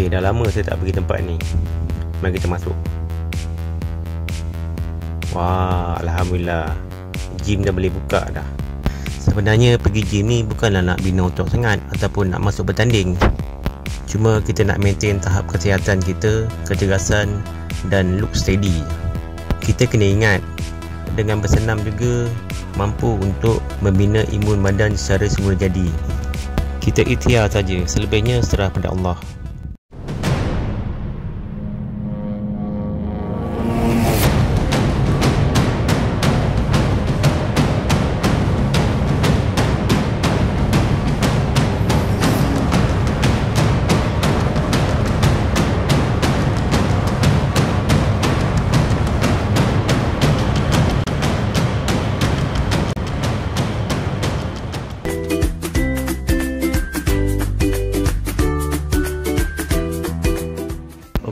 Okey, dah lama saya tak pergi tempat ni. Mari kita masuk. Wah, Alhamdulillah. Gym dah boleh buka dah. Sebenarnya pergi gym ni bukanlah nak bina otot sangat ataupun nak masuk bertanding. Cuma kita nak maintain tahap kesihatan kita, kecergasan dan look steady. Kita kena ingat dengan bersenam juga mampu untuk membina imun badan secara semula jadi. Kita ikhtiar saja, selebihnya serah pada Allah.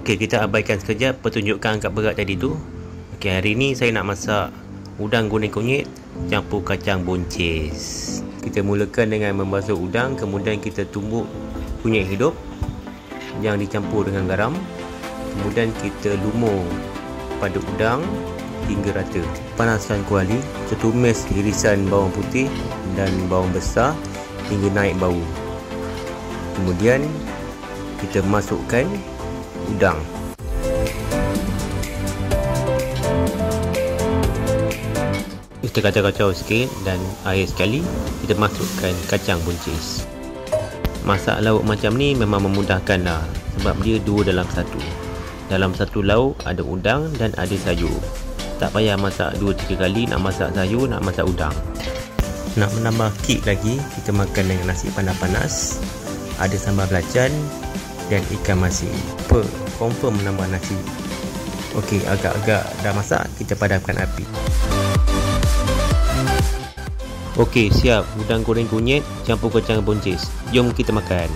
Okey, kita abaikan sekejap pertunjukan angkat berat tadi tu. Okey, hari ni saya nak masak udang goreng kunyit campur kacang buncis. Kita mulakan dengan membasuh udang, kemudian kita tumbuk kunyit hidup yang dicampur dengan garam. Kemudian kita lumur pada udang hingga rata. Panaskan kuali, tumis irisan bawang putih dan bawang besar hingga naik bau. Kemudian kita masukkan udang. Kita kacau-kacau sikit dan air sekali kita masukkan kacang buncis. Masak lauk macam ni memang memudahkan lah sebab dia dua dalam satu. Dalam satu lauk ada udang dan ada sayur. Tak payah masak dua tiga kali nak masak sayur, nak masak udang. Nak menambah kick lagi, kita makan dengan nasi panas-panas. Ada sambal belacan dan ikan masin. Per, confirm menambah nasi. Okey, agak-agak dah masak, kita padamkan api. Okey, siap. Udang goreng kunyit campur kacang buncis. Jom kita makan.